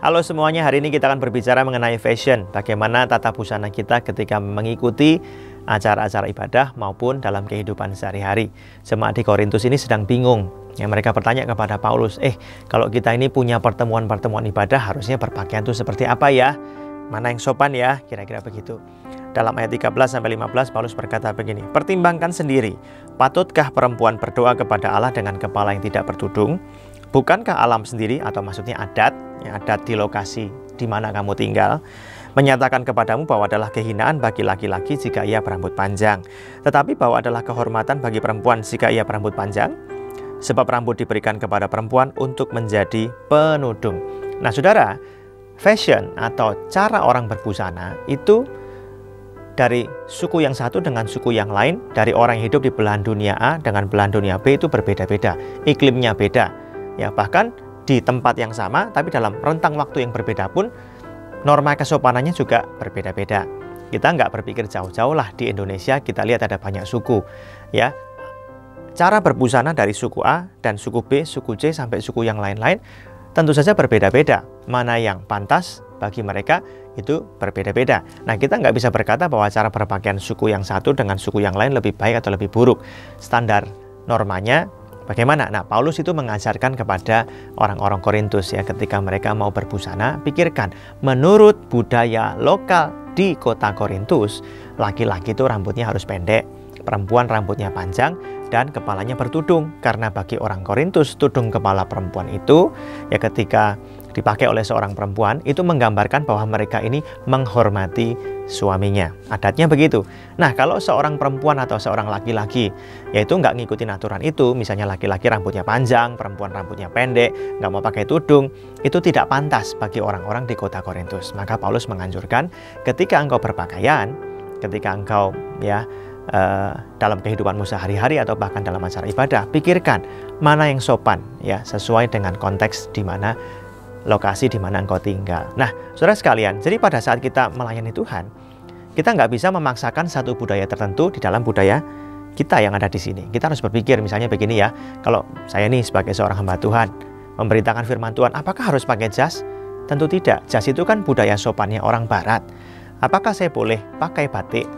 Halo semuanya, hari ini kita akan berbicara mengenai fashion. Bagaimana tata busana kita ketika mengikuti acara-acara ibadah maupun dalam kehidupan sehari-hari. Jemaat di Korintus ini sedang bingung. Ya, mereka bertanya kepada Paulus, eh kalau kita ini punya pertemuan-pertemuan ibadah harusnya berpakaian itu seperti apa ya? Mana yang sopan ya? Kira-kira begitu. Dalam ayat 13 sampai 15 Paulus berkata begini, "Pertimbangkan sendiri, patutkah perempuan berdoa kepada Allah dengan kepala yang tidak bertudung? Bukankah alam sendiri atau maksudnya adat, ya, adat di lokasi di mana kamu tinggal, menyatakan kepadamu bahwa adalah kehinaan bagi laki-laki jika ia berambut panjang, tetapi bahwa adalah kehormatan bagi perempuan jika ia berambut panjang? Sebab rambut diberikan kepada perempuan untuk menjadi penudung. Nah, saudara, fashion atau cara orang berbusana itu dari suku yang satu dengan suku yang lain, dari orang yang hidup di belahan dunia A dengan belahan dunia B itu berbeda-beda, iklimnya beda ya bahkan di tempat yang sama tapi dalam rentang waktu yang berbeda pun norma kesopanannya juga berbeda-beda kita nggak berpikir jauh-jauh lah di Indonesia kita lihat ada banyak suku ya cara berbusana dari suku A dan suku B, suku C sampai suku yang lain-lain tentu saja berbeda-beda mana yang pantas bagi mereka itu berbeda-beda. Nah, kita nggak bisa berkata bahwa cara berpakaian suku yang satu dengan suku yang lain lebih baik atau lebih buruk. Standar normanya Bagaimana? Nah, Paulus itu mengajarkan kepada orang-orang Korintus ya ketika mereka mau berbusana, pikirkan menurut budaya lokal di kota Korintus, laki-laki itu rambutnya harus pendek, perempuan rambutnya panjang dan kepalanya bertudung karena bagi orang Korintus tudung kepala perempuan itu ya ketika dipakai oleh seorang perempuan itu menggambarkan bahwa mereka ini menghormati suaminya. Adatnya begitu. Nah, kalau seorang perempuan atau seorang laki-laki yaitu nggak ngikutin aturan itu, misalnya laki-laki rambutnya panjang, perempuan rambutnya pendek, nggak mau pakai tudung, itu tidak pantas bagi orang-orang di kota Korintus. Maka Paulus menganjurkan ketika engkau berpakaian, ketika engkau ya uh, dalam kehidupanmu sehari-hari atau bahkan dalam acara ibadah, pikirkan mana yang sopan ya sesuai dengan konteks di mana lokasi di mana engkau tinggal. Nah, saudara sekalian, jadi pada saat kita melayani Tuhan, kita nggak bisa memaksakan satu budaya tertentu di dalam budaya kita yang ada di sini. Kita harus berpikir misalnya begini ya, kalau saya nih sebagai seorang hamba Tuhan, memberitakan firman Tuhan, apakah harus pakai jas? Tentu tidak. Jas itu kan budaya sopannya orang barat. Apakah saya boleh pakai batik?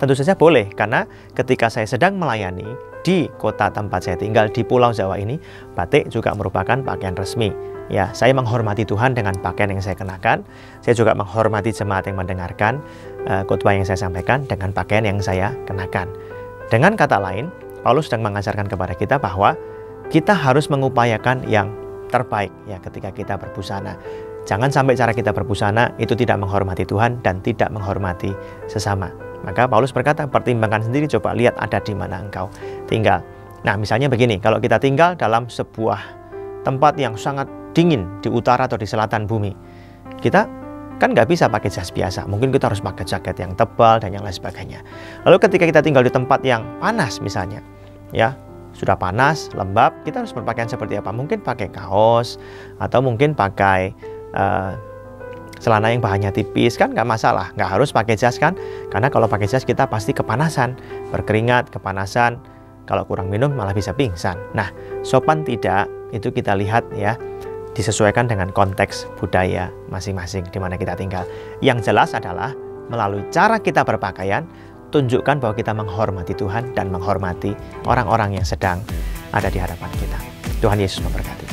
Tentu saja boleh, karena ketika saya sedang melayani di kota tempat saya tinggal di Pulau Jawa ini, batik juga merupakan pakaian resmi. Ya, saya menghormati Tuhan dengan pakaian yang saya kenakan. Saya juga menghormati jemaat yang mendengarkan uh, khotbah yang saya sampaikan dengan pakaian yang saya kenakan. Dengan kata lain, Paulus sedang mengajarkan kepada kita bahwa kita harus mengupayakan yang terbaik ya ketika kita berbusana. Jangan sampai cara kita berbusana itu tidak menghormati Tuhan dan tidak menghormati sesama. Maka Paulus berkata, pertimbangkan sendiri, coba lihat ada di mana engkau tinggal. Nah, misalnya begini, kalau kita tinggal dalam sebuah tempat yang sangat dingin di utara atau di selatan bumi. Kita kan nggak bisa pakai jas biasa. Mungkin kita harus pakai jaket yang tebal dan yang lain sebagainya. Lalu ketika kita tinggal di tempat yang panas misalnya, ya sudah panas, lembab, kita harus berpakaian seperti apa? Mungkin pakai kaos atau mungkin pakai uh, celana yang bahannya tipis kan nggak masalah, nggak harus pakai jas kan? Karena kalau pakai jas kita pasti kepanasan, berkeringat, kepanasan. Kalau kurang minum malah bisa pingsan. Nah, sopan tidak itu kita lihat ya disesuaikan dengan konteks budaya masing-masing di mana kita tinggal. Yang jelas adalah melalui cara kita berpakaian, tunjukkan bahwa kita menghormati Tuhan dan menghormati orang-orang yang sedang ada di hadapan kita. Tuhan Yesus memberkati.